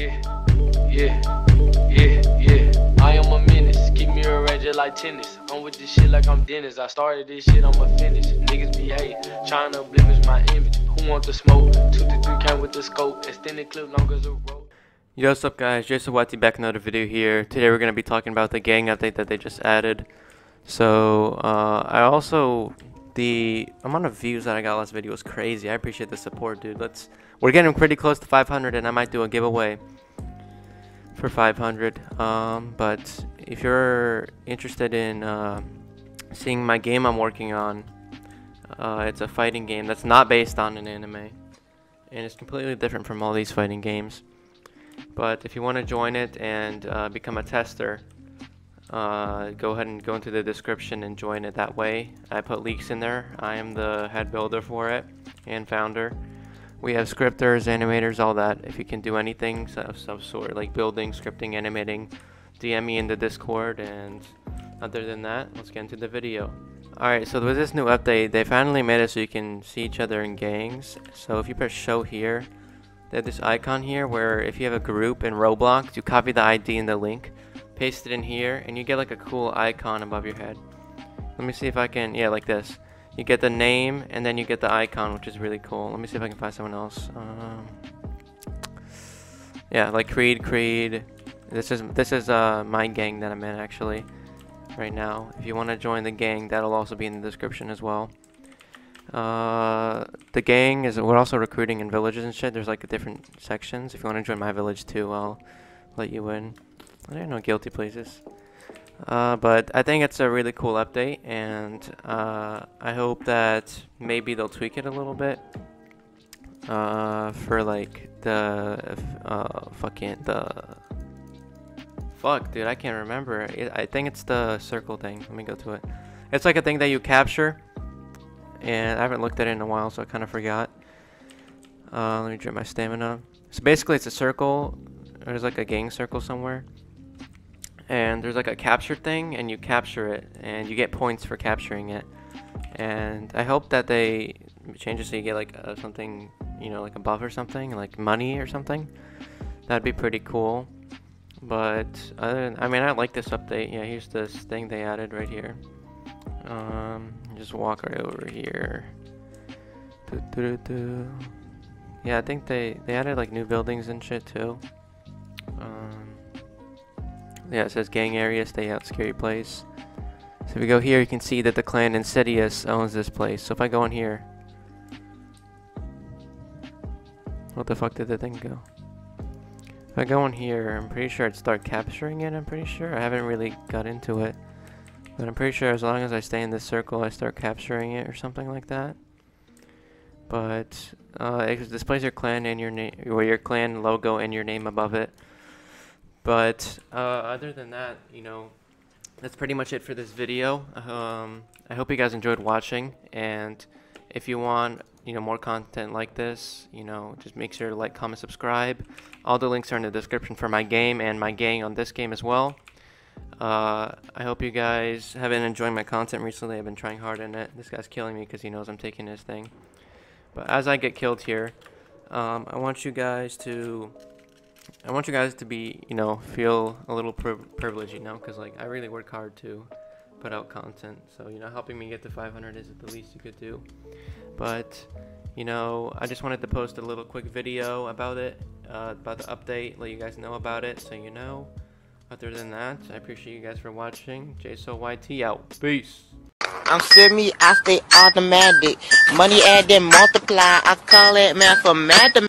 Yeah, yeah, yeah, yeah. I am a menace. Keep me arranged like tennis. I'm with this shit like I'm Dennis. I started this shit, I'ma finish. Niggas be hate, trying to blemish my image. Who want the smoke? Two to three came with the scope. Extended clip long as a rope. Yo, what's up guys, JaySoulYT back another video here. Today we're to be talking about the gang update that they just added. So, uh, I also, the amount of views that I got last video was crazy. I appreciate the support, dude. Let's, we're getting pretty close to 500 and I might do a giveaway for 500. Um, but if you're interested in uh, seeing my game I'm working on, uh, it's a fighting game that's not based on an anime. And it's completely different from all these fighting games. But if you want to join it and uh, become a tester, uh, go ahead and go into the description and join it that way. I put leaks in there. I am the head builder for it and founder. We have scripters, animators, all that. If you can do anything of some sort, like building, scripting, animating, DM me in the Discord. And other than that, let's get into the video. Alright, so with this new update, they finally made it so you can see each other in gangs. So if you press show here, they have this icon here where if you have a group in Roblox, you copy the ID in the link, paste it in here, and you get like a cool icon above your head. Let me see if I can, yeah, like this. You get the name, and then you get the icon, which is really cool. Let me see if I can find someone else. Um, yeah, like Creed, Creed. This is this is uh, my gang that I'm in actually, right now. If you want to join the gang, that'll also be in the description as well. Uh, the gang is we're also recruiting in villages and shit. There's like different sections. If you want to join my village too, I'll let you in. I don't know guilty places. Uh, but I think it's a really cool update, and uh, I hope that maybe they'll tweak it a little bit uh, for like the uh, fucking the fuck, dude. I can't remember. I think it's the circle thing. Let me go to it. It's like a thing that you capture and I haven't looked at it in a while, so I kind of forgot. Uh, let me drink my stamina. So basically, it's a circle. There's like a gang circle somewhere, and there's like a capture thing, and you capture it, and you get points for capturing it. And I hope that they change it so you get like uh, something, you know, like a buff or something, like money or something. That'd be pretty cool. But other than, I mean, I like this update. Yeah, here's this thing they added right here. Um, just walk right over here. Yeah, I think they, they added like new buildings and shit too. Yeah, it says gang area, stay out, scary place. So if we go here, you can see that the clan Insidious owns this place. So if I go in here, what the fuck did the thing go? If I go in here, I'm pretty sure I'd start capturing it, I'm pretty sure. I haven't really got into it. But I'm pretty sure as long as I stay in this circle, I start capturing it or something like that. But uh, it displays your clan and your name, or your clan logo and your name above it. But uh, other than that, you know, that's pretty much it for this video. Um, I hope you guys enjoyed watching, and if you want, you know, more content like this, you know, just make sure to like, comment, subscribe. All the links are in the description for my game and my gang on this game as well. Uh, I hope you guys have been enjoying my content recently. I've been trying hard in it. This guy's killing me because he knows I'm taking his thing. But as I get killed here, um, I want you guys to, I want you guys to be, you know, feel a little pri privileged, you know, because like I really work hard to put out content. So you know, helping me get to 500 is the least you could do. But you know, I just wanted to post a little quick video about it, uh, about the update, let you guys know about it, so you know. Other than that, I appreciate you guys for watching. JSOYT out. Peace. I'm semi, I stay automatic. Money add then multiply. I call it mathematics.